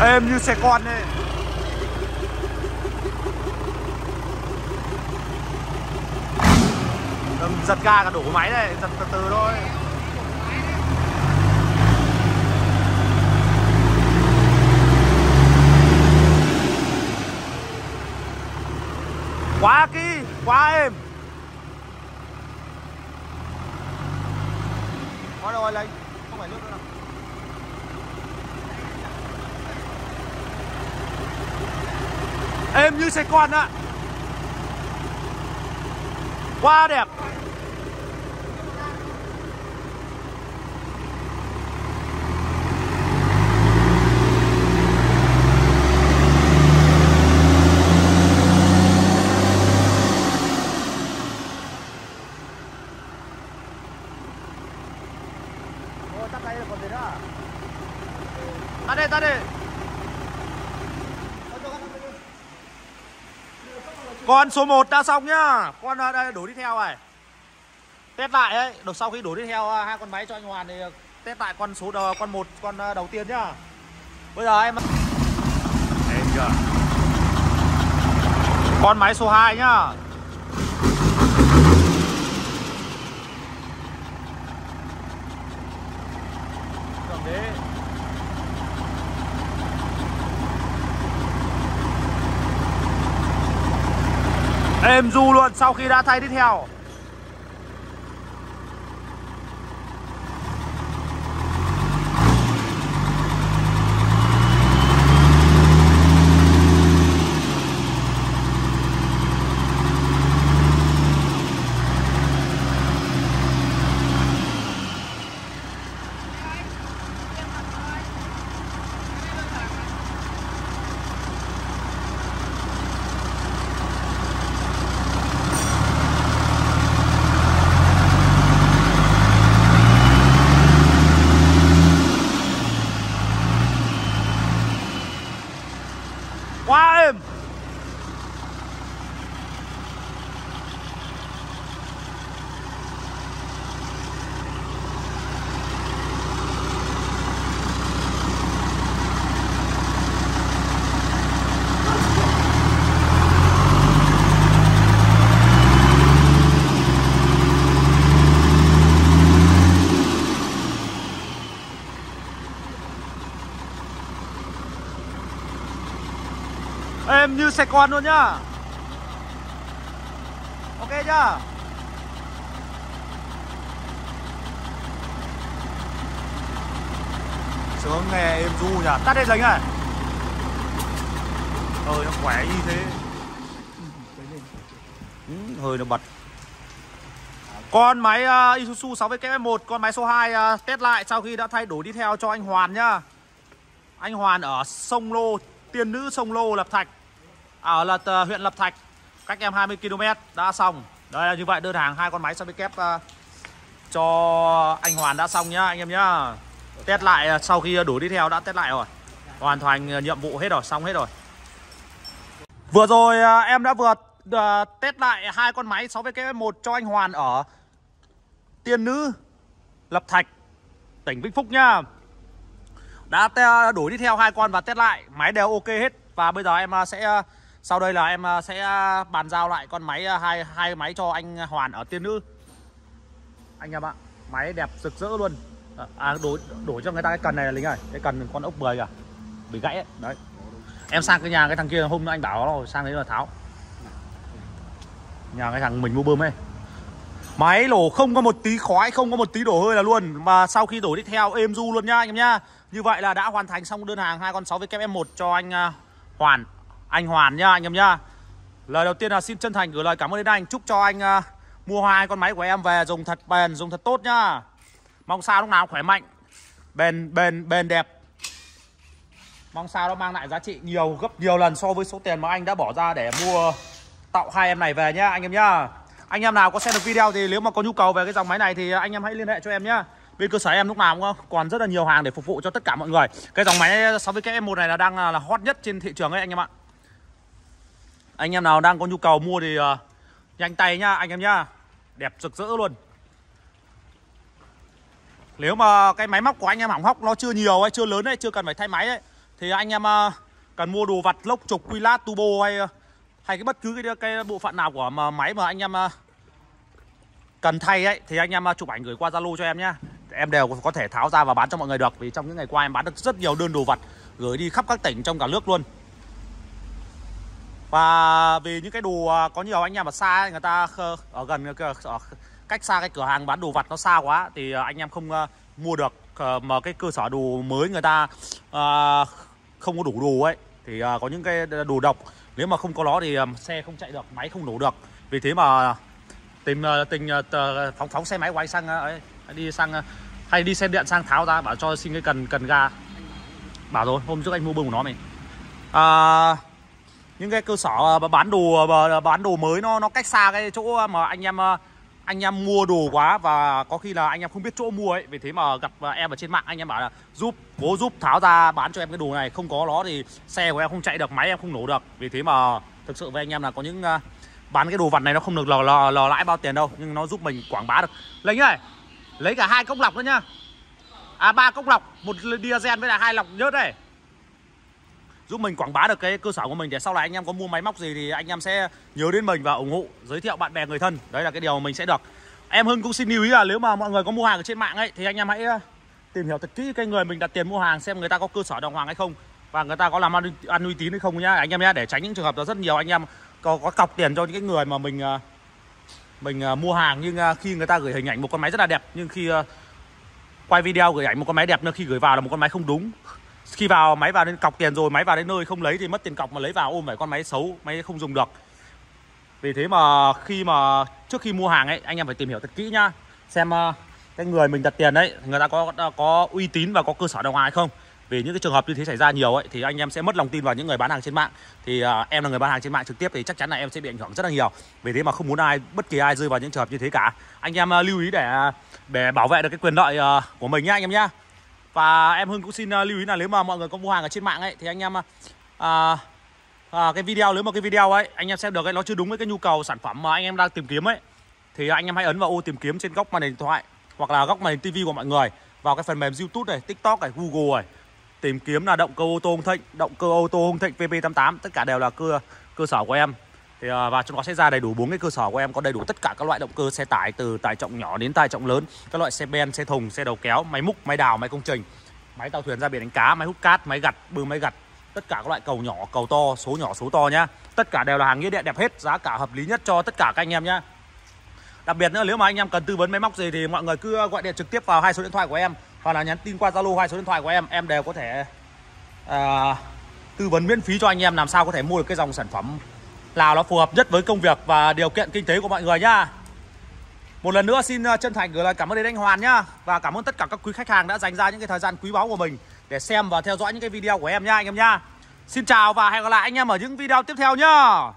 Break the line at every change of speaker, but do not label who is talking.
êm như xe con ấy. Đừng giật ga cả đổ máy này, giật từ từ thôi. Quá kỹ, quá êm. Quá rồi lấy, không phải nước nữa đâu êm như con ạ quá đẹp. Tắt đây là còn gì nữa Tắt đi, tắt đi Con số 1 đã xong nhá. Con à, đây đổ đi theo này. Test lại ấy. Được sau khi đổ đi theo à, hai con máy cho anh Hoàn thì test lại con số đầu, con một con à, đầu tiên nhá. Bây giờ em Em chưa? Con máy số 2 nhá. Cầm thế Êm du luôn sau khi đã thay tiếp theo Quá êm Êm như xe con luôn nhá. Ok nhá. Sướng nghe êm du nhỉ. Tắt hết dính này. Hơi nó khỏe như thế. Ừ, Hơi nó bật. Con máy uh, Isuzu 6WF1 Con máy số 2 uh, à, test lại Sau khi đã thay đổi đi theo cho anh Hoàn nhá. Anh Hoàn ở sông Lô Tiên nữ sông Lô Lập Thạch. À, ở là ờ, huyện Lập Thạch cách em 20 km đã xong. Đây là như vậy đơn hàng hai con máy sau kép uh, cho anh Hoàn đã xong nhá anh em nhá. Test lại ờ, sau khi đủ đi theo đã test lại rồi. Hoàn thành nhiệm vụ hết rồi xong hết rồi. Vừa rồi uh, em đã vừa uh, test lại hai con máy 6 kép 1 cho anh Hoàn ở Tiên Nữ Lập Thạch tỉnh Vĩnh Phúc nhá. Đã đổi đi theo hai con và test lại máy đều ok hết. Và bây giờ em sẽ sau đây là em à, sẽ à, bàn giao lại con máy à, hai hai máy cho anh Hoàn ở Tiên Nữ. Anh em ạ, máy đẹp rực rỡ luôn. À đổi đổi cho người ta cái cần này là lính ơi, cái cần con ốc 10 kìa, bị gãy ấy. đấy. Em sang cái nhà, cái thằng kia, hôm anh bảo nó sang đấy là tháo. Nhà cái thằng mình mua bơm ấy. Máy nổ không có một tí khói, không có một tí đổ hơi là luôn. Mà sau khi đổ đi theo, êm du luôn nhá, anh em nhá. Như vậy là đã hoàn thành xong đơn hàng hai con 6 WM1 cho anh Hoàn anh Hoàn nhá anh em nhá. Lời đầu tiên là xin chân thành gửi lời cảm ơn đến anh. Chúc cho anh uh, mua hai con máy của em về dùng thật bền dùng thật tốt nhá. Mong sao lúc nào khỏe mạnh bền bền bền đẹp. Mong sao nó mang lại giá trị nhiều gấp nhiều lần so với số tiền mà anh đã bỏ ra để mua tạo hai em này về nhá anh em nhá. Anh em nào có xem được video thì nếu mà có nhu cầu về cái dòng máy này thì anh em hãy liên hệ cho em nhá. Bên cơ sở em lúc nào cũng còn rất là nhiều hàng để phục vụ cho tất cả mọi người. Cái dòng máy so với cái M1 này là đang à, là hot nhất trên thị trường ấy anh em ạ. Anh em nào đang có nhu cầu mua thì uh, nhanh tay nhá anh em nhá. Đẹp rực rỡ luôn. Nếu mà cái máy móc của anh em hỏng hóc nó chưa nhiều hay chưa lớn ấy, chưa cần phải thay máy ấy Thì anh em uh, cần mua đồ vặt lốc trục quy lát turbo hay ờ, hay cái bất cứ cái cái bộ phận nào của mà máy mà anh em uh, cần thay ấy thì anh em chụp ảnh gửi qua Zalo cho em nhá. Em đều có thể tháo ra và bán cho mọi người được vì trong những ngày qua em bán được rất nhiều đơn đồ vặt gửi đi khắp các tỉnh trong cả nước luôn và vì những cái đồ có nhiều anh em ở xa người ta ở gần ở cách xa cái cửa hàng bán đồ vặt nó xa quá thì ờ, anh em không ờ, mua được ờ, mà cái cơ sở đồ mới người ta không có đủ đồ ấy thì có những cái đồ độc. Nếu mà không có nó thì xe không chạy được máy không nổ được. Vì thế mà tìm tình phóng phóng xe máy của anh sang ấy, đi sang hay đi xe điện sang tháo ra bảo cho xin cái cần cần ga. Bảo rồi hôm trước anh mua bơm của nó mình à, những cái cơ sở ờ, bán đồ ờ, ờ, bán đồ mới nó nó cách xa cái chỗ mà anh em anh em mua đồ quá và có khi là anh em không biết chỗ mua ấy. Vì thế mà gặp em ở trên mạng anh em bảo là giúp cố giúp tháo ra bán cho em cái đồ này không có nó thì xe của em không chạy được máy em không nổ được. Vì thế mà thực sự với anh em là có những bán cái đồ vặt này nó không được lò, lò, lò lãi bao tiền đâu nhưng nó giúp mình quảng bá được. Lấy nhá lấy cả hai cốc lọc nữa nhá. À ba cốc lọc một diesel với là hai lọc nhớt đây giúp mình quảng bá được cái cơ sở của mình để sau này anh em có mua máy móc gì thì anh em sẽ nhớ đến mình và ủng hộ giới thiệu bạn bè người thân. Đấy là cái điều mình sẽ được. Em hưng cũng xin lưu ý là nếu mà mọi người có mua hàng ở trên mạng ấy thì anh em hãy ờ, tìm hiểu thật kỹ cái người mình đặt tiền mua hàng xem người ta có cơ sở đàng hoàng hay không. Và người ta có làm ăn, ăn uy tín hay không nhá. Anh em nhé để tránh những trường hợp đó rất nhiều anh em có, có cọc tiền cho những cái người mà mình ờ, mình ờ, mua hàng nhưng khi người ta gửi hình ảnh một con máy rất là đẹp nhưng khi quay video gửi ảnh một con máy đẹp nhưng khi gửi vào là một con máy không đúng khi vào máy vào đến cọc tiền rồi máy vào đến nơi không lấy thì mất tiền cọc mà lấy vào ôm phải con máy xấu máy không dùng được. Vì thế mà khi mà trước khi mua hàng ấy anh em phải tìm hiểu thật kỹ nhá xem ờ, cái người mình đặt tiền đấy người ta có ờ, có uy tín và có cơ sở đàng hoàng hay không. Vì những cái trường hợp như thế xảy ra nhiều ấy thì anh em sẽ mất lòng tin vào những người bán hàng trên mạng. Thì uh, em là người bán hàng trên mạng trực tiếp thì chắc chắn là em sẽ bị ảnh hưởng rất là nhiều. Vì thế mà không muốn ai bất kỳ ai rơi vào những trường hợp như thế cả. Anh em uh, lưu ý để để bảo vệ được cái quyền lợi uh, của mình nhá anh em nhá và em Hưng cũng xin à, lưu ý là nếu mà mọi người có mua hàng ở trên mạng ấy thì anh em à, à, cái video nếu mà cái video ấy anh em xem được ấy nó chưa đúng với cái nhu cầu sản phẩm mà anh em đang tìm kiếm ấy thì anh em hãy ấn vào ô tìm kiếm trên góc màn hình điện thoại hoặc là góc màn hình tivi của mọi người vào cái phần mềm YouTube này, TikTok này, Google này. Tìm kiếm là động cơ ô tô Hưng Thịnh, động cơ ô tô Hưng Thịnh VP88 tất cả đều là cơ cơ sở của em thì à, và trong đó sẽ ra đầy đủ bốn cái cơ sở của em có đầy đủ tất cả các loại động cơ xe tải từ tải trọng nhỏ đến tải trọng lớn các loại xe ben xe thùng xe đầu kéo máy múc máy đào máy công trình máy tàu thuyền ra biển đánh cá máy hút cát máy gặt bơm máy gặt. Tất cả các loại cầu nhỏ cầu to số nhỏ số to nhá. Tất cả đều là hàng nghĩa địa đẹp hết giá cả hợp lý nhất cho tất cả các anh em nhá. Đặc biệt nữa nếu mà anh em cần tư vấn máy móc gì thì mọi người cứ gọi điện trực tiếp vào hai số điện thoại của em hoặc là nhắn tin qua zalo hai số điện thoại của em em đều có thể uh, tư vấn miễn phí cho anh em làm sao có thể mua được cái dòng sản phẩm nào nó phù hợp nhất với công việc và điều kiện kinh tế của mọi người nhá. Một lần nữa xin ờ, chân thành gửi lời cảm ơn đến anh Hoàn nhá Và cảm ơn tất cả các quý khách hàng đã dành ra những cái thời gian quý báu của mình Để xem và theo dõi những cái video của em nhá, anh em nhá. Xin chào và hẹn gặp lại anh em ở những video tiếp theo nhá.